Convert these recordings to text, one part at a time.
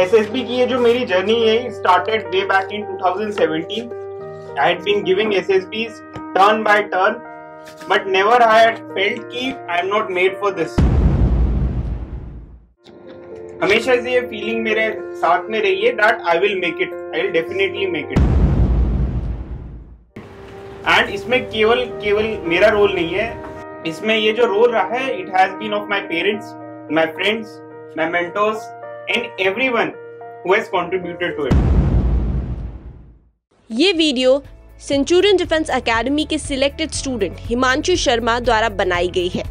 SSB की ये जो मेरी जर्नी है started way back in 2017 I had been giving SSBs turn by turn but never I had felt कि I am not made for this हमेशा से ये फीलिंग मेरे साथ में रही है that I will make it I will definitely make it and इसमें केवल केवल मेरा रोल नहीं है. इसमें ये जो रोल रहा है it has been of my parents my friends my mentors and everyone who has contributed to it ये वीडियो सेंचुरियन डिफेंस एकेडमी के सिलेक्टेड स्टूडेंट हिमांशु शर्मा द्वारा बनाई गई है।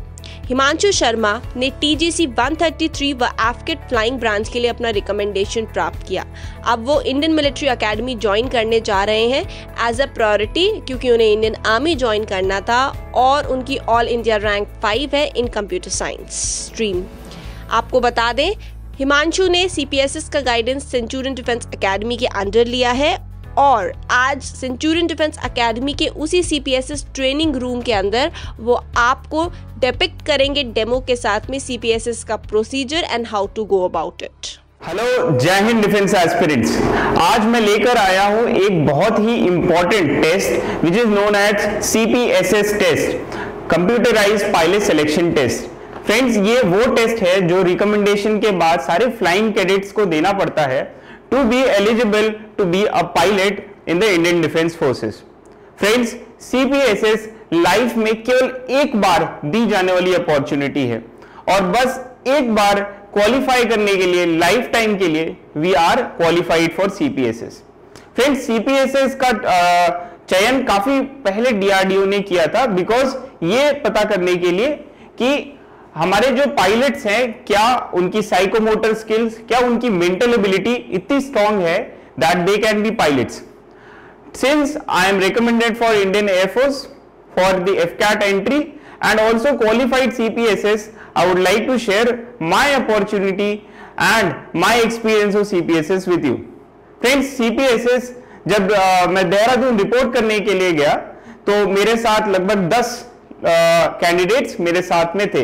हिमांशु शर्मा ने T G C one thirty three व एफकेट फ्लाइंग ब्रांच के लिए अपना रिकमेंडेशन प्राप्त किया। अब वो इंडियन मिलिट्री एकेडमी ज्वाइन करने जा रहे हैं एज अ प्रायोरिटी क्योंकि उन्हें इंडियन आर्मी ज्वाइन करना था और उनकी ऑल इंडिया रैंक फाइव है इन कंप्यूटर साइंस स्ट्रीम आपको बता दें हिमांशु ने CPSS का गाइडेंस सेंचुरियन डिफेंस एकेडमी के अंडर लिया है और आज सेंचुरियन डिफेंस एकेडमी के उसी सी ट्रेनिंग रूम के अंदर वो आपको डिपिक्ट करेंगे डेमो के साथ में सी का procedure and how to go about it hello जय हिंद डिफेंस एस्पिरेंट्स आज मैं लेकर आया हूँ एक बहुत ही important test which is known as CPSS test computerize pilot selection test friends ये वो टेस्ट है जो रिकमेंडेशन के बाद सारे फ्लाइंग कैडेट्स को देना पड़ता है to be eligible to be a pilot in the Indian Defence Forces. Friends CPSS life में केवल एक बार दी जाने वाली अपॉर्चुनिटी है और बस एक बार क्वालिफाई करने के लिए लाइफ टाइम के लिए we are qualified for CPSS friends CPSS का चयन काफ़ी पहले डीआरडीओ ने किया था बिकॉज़ ये पता करने के लिए कि हमारे जो पायलट्स हैं क्या उनकी साइकोमोटर स्किल्स क्या उनकी मेंटल एबिलिटी इतनी स्ट्रांग है that they can be pilots since I am recommended for Indian air force for the AFCAT entry and also qualified CPSS, I would like to share my opportunity and my experience of CPSS with you. Friends, CPSS जब आ, मैं Dehradun report करने के लिए गया तो मेरे साथ लगभग 10 कैंडिडेट्स मेरे साथ में थे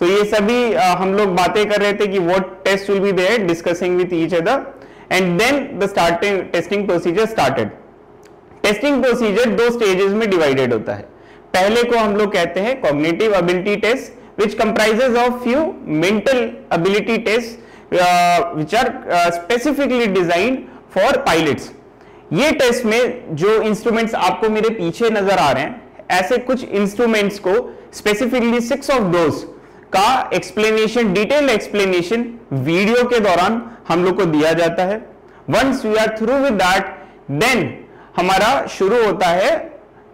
तो ये सभी हम लोग बातें कर रहे थे कि what test will be there discussing with each other and then the starting testing procedure started testing procedure दो स्टेजेस में डिवाइडेड होता है। पहले को हम लोग कहते हैं cognitive ability test which comprises of few mental ability test which are specifically design for pilots ये टेस्ट में जो इंस्ट्रूमेंट्स आपको मेरे पीछे नज़र आ रहे हैं, ऐसे कुछ इंस्ट्रूमेंट्स को स्पेसिफिकली सिक्स ऑफ़ दोस्त का एक्सप्लेनेशन डिटेल एक्सप्लेनेशन वीडियो के दौरान हम लोग को दिया जाता है। Once we are through with that then हमारा शुरू होता है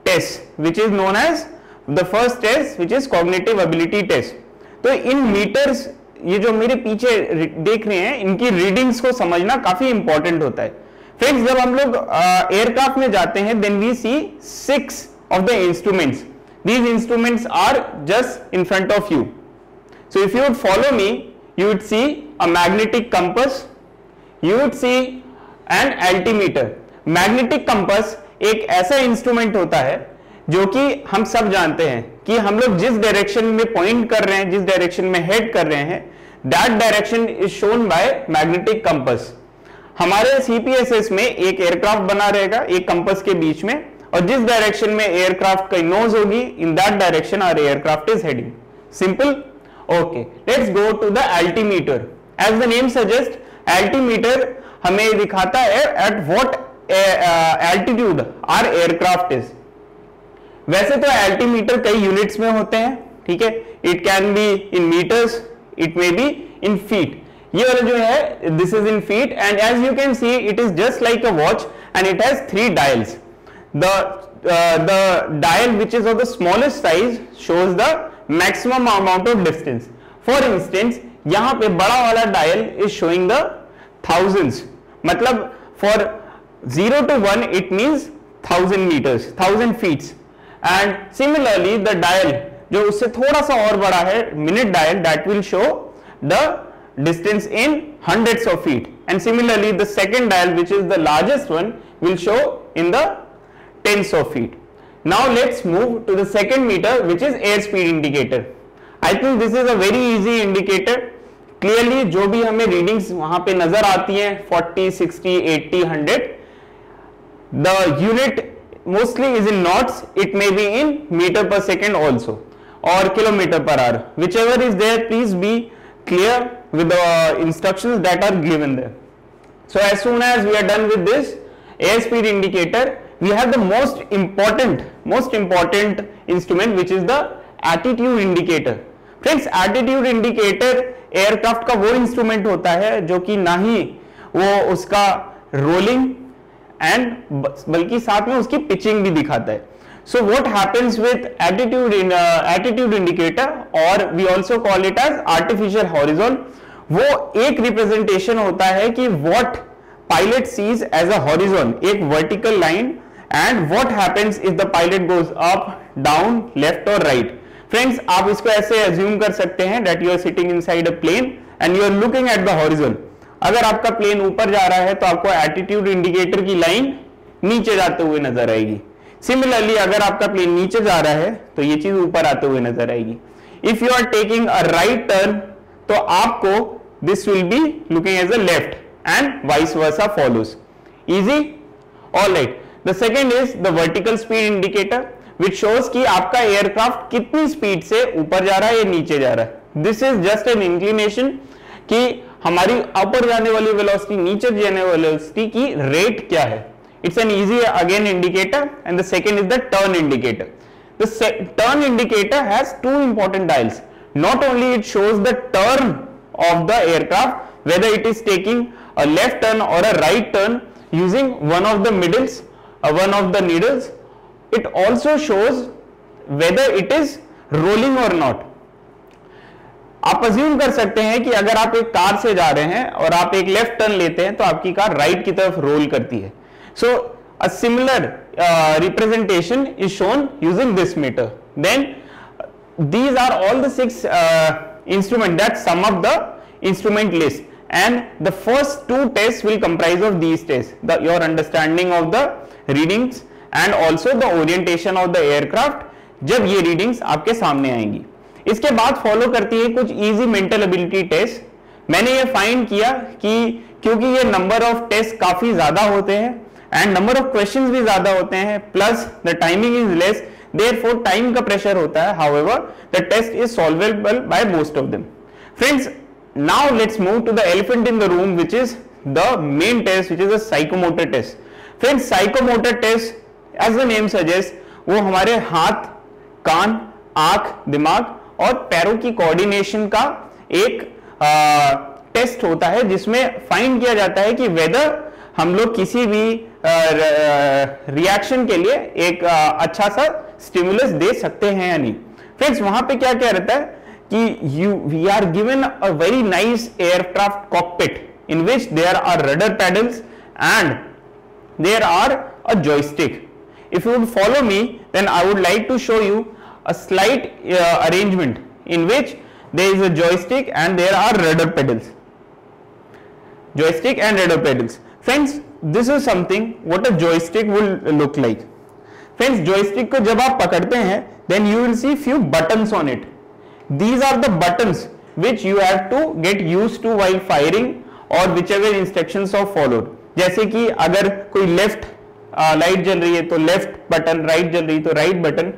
test which is known as the first test which is cognitive ability test तो इन मीटर्स ये जो मेरे पीछे देख रहे हैं, इनकी रीडिंग्स को समझना काफ़ी इंपॉर्टेंट होता है। फ्रेंड्स जब हम लोग एयरक्राफ्ट में जाते हैं then we see six of the instruments these instruments are just in front of you So if you would follow me, you would see a magnetic compass, you would see an altimeter. Magnetic compass एक ऐसा instrument होता है जो कि हम सब जानते हैं कि हम लोग जिस डायरेक्शन में पॉइंट कर रहे हैं जिस डायरेक्शन में हेड कर रहे हैं that direction is shown by magnetic compass हमारे सीपीएसएस में एक एयरक्राफ्ट बना रहेगा एक कंपस के बीच में और जिस डायरेक्शन में एयरक्राफ्ट का नोज़ होगी in that direction our aircraft is heading simple okay let's go to the altimeter as the name suggest altimeter हमें दिखाता है at what altitude our aircraft is वैसे तो एल्टीमीटर कई यूनिट्स में होते हैं, ठीक है? It can be in meters it may be in feet ये वाला जो है this is in feet and as you can see it is just like a watch and it has three dials the the dial which is of the smallest size maximum amount of distance for instance यहाँ पे बड़ा वाला dial is showing the thousands मतलब for zero two one it means thousand meters thousand feets and similarly the dial जो उससे थोड़ा सा और बड़ा है minute dial that will show the distance in hundreds of feet and similarly the second dial which is the largest one will show in the tens of feet now let's move to the second meter which is airspeed indicator I think this is a very easy indicator clearly जो भी हमें readings वहाँ पे नज़र आती हैं 40 60 80 100 the unit mostly is in knots it may be in meter per second also और kilometer per hour whichever is there please be clear with instruction that are given there so as soon as we are done with this airspeed indicator we have the most important most important instrument, which is the attitude indicator. Friends attitude indicator aircraft का वो instrument होता है जो कि ना ही वो उसका rolling and बल्कि साथ में उसकी पिचिंग भी दिखाता है। So what happens with attitude attitude indicator और we also call it as artificial horizon वो एक रिप्रेजेंटेशन होता है कि what pilot sees as a horizon एक vertical line and what happens if the pilot goes up down left और right friends आप इसको ऐसे एज्यूम कर सकते हैं that you are sitting inside a plane and you are looking at the horizon अगर आपका प्लेन ऊपर जा रहा है तो आपको एटीट्यूड इंडिकेटर की लाइन नीचे जाते हुए नज़र आएगी। सिमिलरली अगर आपका प्लेन नीचे जा रहा है तो ये चीज़ ऊपर आते हुए नज़र आएगी। If you are taking a right turn तो आपको this will be looking as a left and vice versa follows easy all right the second is the vertical speed indicator which shows कि आपका एयरक्राफ्ट कितनी speed से ऊपर जा रहा है या नीचे जा रहा है। This is just an inclination कि हमारी ऊपर जाने वाली वेलोसिटी नीचे जाने वाली वेलोसिटी की रेट क्या है। It's an easy again indicator and the second is the turn indicator the turn indicator has two important dials. Not only it shows the turn of the aircraft, whether it is taking a left turn or a right turn, using one of the middles one of the needles. It also shows whether it is rolling or not. आप assume कर सकते हैं कि अगर आप एक car से जा रहे हैं और आप एक लेफ़्ट टर्न लेते हैं तो आपकी कार राइट right की तरफ़ रोल करती है। So a similar representation is shown using this meter then these are all the six instrument that some of the instrument list and the first two tests will comprise of these tests. The, your understanding of the readings and also the orientation of the aircraft जब ये readings आपके सामने आएँगी। इसके बाद follow करती है कुछ इजी मेंटल एबिलिटी टेस्ट मैंने ये फाइंड किया कि क्योंकि ये नंबर ऑफ़ टेस्ट काफ़ी ज़्यादा होते हैं एंड नंबर ऑफ़ क्वेश्चंस भी ज़्यादा होते हैं plus the timing is less therefore time का प्रेशर होता है। However the test is solvable by most of them friends now let's move to the elephant in the room which is the main test which is a psychomotor test friends psychomotor test as the name suggest वो हमारे हाथ कान आँख दिमाग और पैरों की coordination का एक आ, टेस्ट होता है जिसमें फाइंड किया जाता है कि वेदर हम लोग किसी भी रिएक्शन के लिए एक आ, अच्छा सा स्टिमुलस दे सकते हैं या नहीं। फ्रेंड्स वहाँ पे क्या क्या रहता है? कि you we are given a very nice aircraft cockpit in which there are rudder pedals and there are a joystick if you would follow me then I would like to show you a slight arrangement in which there is a joystick and there are rudder pedals joystick and rudder pedals friends this is something what a joystick will look like friends joystick को जब आप पकड़ते हैं then you will see few buttons on it these are the buttons which you have to get used to while firing or whichever instructions are followed. जैसे कि अगर कोई left light जल रही है तो लेफ़्ट बटन राइट जल रही है तो राइट बटन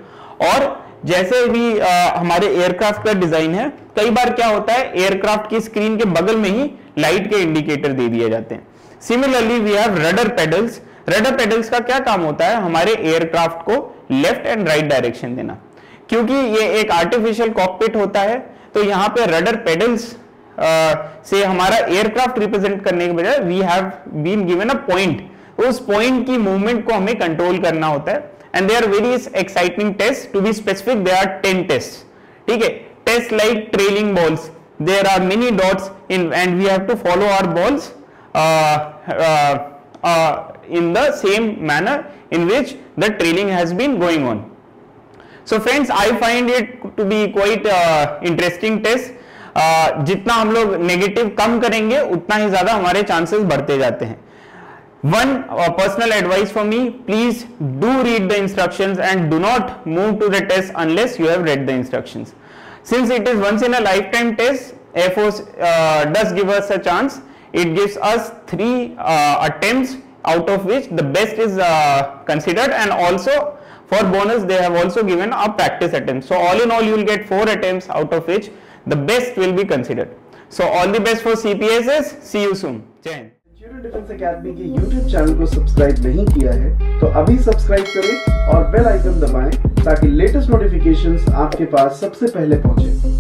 और जैसे भी आ, हमारे एयरक्राफ्ट का डिज़ाइन है कई बार क्या होता है एयरक्राफ्ट की स्क्रीन के बगल में ही लाइट के इंडिकेटर दे दिए जाते हैं। Similarly we have rudder pedals rudder pedals का क्या काम होता है हमारे एयरक्राफ्ट को लेफ़्ट एंड राइट डायरेक्शन देना। क्योंकि ये एक आर्टिफिशियल कॉकपिट होता है तो यहाँ पे रडर पेडल्स से हमारा एयरक्राफ्ट रिप्रेजेंट करने के बजाय we have been given a point उस पॉइंट की मूवमेंट को हमें कंट्रोल करना होता है and they are very exciting test to be specific they are ten test ठीक है? Test like trailing balls there are many dots in and we have to follow our balls in the same manner in which the trailing has been going on. So friends I find it to be quite interesting test जितना हम लोग negative कम करेंगे, उतना ही ज़्यादा हमारे chances बढ़ते जाते हैं। One personal advice for me please do read the instructions and do not move to the test unless you have read the instructions since it is once in a lifetime test if does give us a chance it gives us three attempt out of which the best is considered and also for bonus they have also given a practice attempt. So all in all you will get four attempts out of which the best will be considered. So all the best for CPSS. See you soon. Jai Hind. Centurion Defence Academy के YouTube channel को subscribe नहीं किया है तो अभी subscribe करें और bell icon दबाएं ताकि लेटेस्ट नोटिफिकेशंस आपके पास सबसे पहले पहुंचे